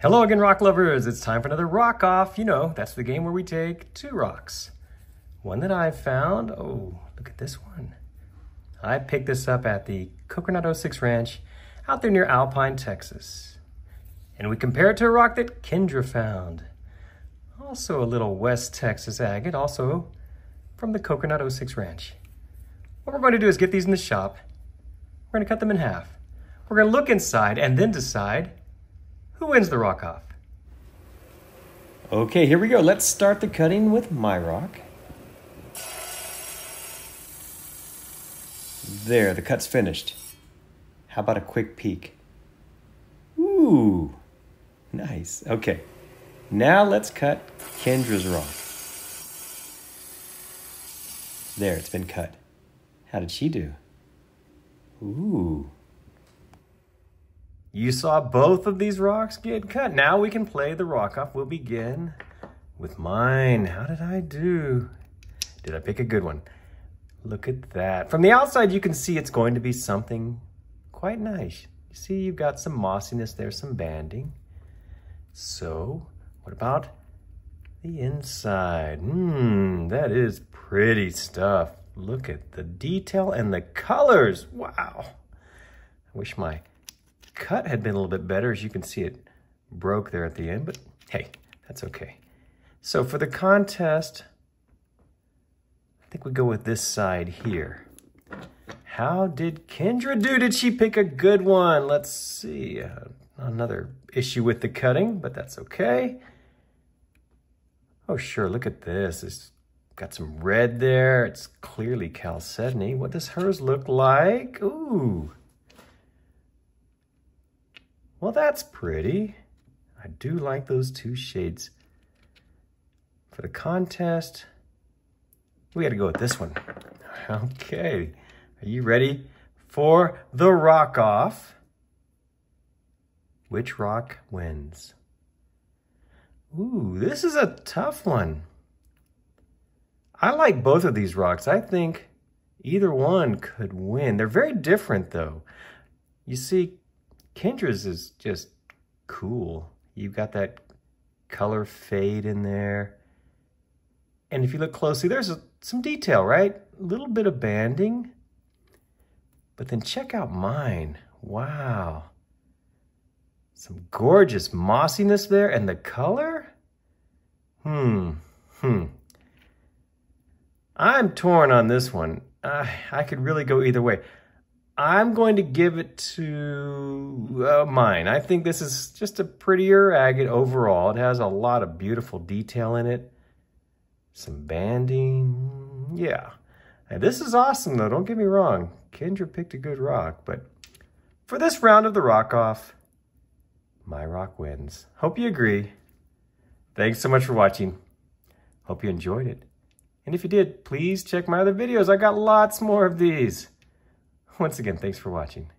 Hello again, rock lovers. It's time for another rock off. You know, that's the game where we take two rocks. One that I found. Oh, look at this one. I picked this up at the Kokernot 06 Ranch out there near Alpine, Texas. And we compare it to a rock that Kendra found. Also a little West Texas agate, also from the Kokernot 06 Ranch. What we're going to do is get these in the shop. We're going to cut them in half. We're going to look inside and then decide who wins the rock off. Okay, here we go. Let's start the cutting with my rock. There, the cut's finished. How about a quick peek? Ooh, nice. Okay, now let's cut Kendra's rock. There, it's been cut. How did she do? Ooh. You saw both of these rocks get cut. Now we can play the rock off. We'll begin with mine. How did I do? Did I pick a good one? Look at that. From the outside, you can see it's going to be something quite nice. You see, you've got some mossiness there, some banding. So, what about the inside? Hmm, that is pretty stuff. Look at the detail and the colors. Wow. I wish my cut had been a little bit better. As you can see, it broke there at the end, but hey, that's okay. So for the contest, I think we go with this side here. How did Kendra do? Did she pick a good one? Let's see. Uh, another issue with the cutting, but that's okay. Oh, sure. Look at this. It's got some red there. It's clearly chalcedony. What does hers look like? Ooh. Well, that's pretty. I do like those two shades. For the contest, we got to go with this one. Okay, are you ready for the rock off? Which rock wins? Ooh, this is a tough one. I like both of these rocks. I think either one could win. They're very different though. You see, Kendra's is just cool. You've got that color fade in there. And if you look closely, there's a, some detail, right? A little bit of banding. But then check out mine. Wow. Some gorgeous mossiness there. And the color? Hmm. Hmm. I'm torn on this one. I could really go either way. I'm going to give it to uh, mine. I think this is just a prettier agate overall. It has a lot of beautiful detail in it. Some banding. Yeah. This is awesome, though. Don't get me wrong. Kendra picked a good rock. But for this round of the rock off, my rock wins. Hope you agree. Thanks so much for watching. Hope you enjoyed it. And if you did, please check my other videos. I got lots more of these. Once again, thanks for watching.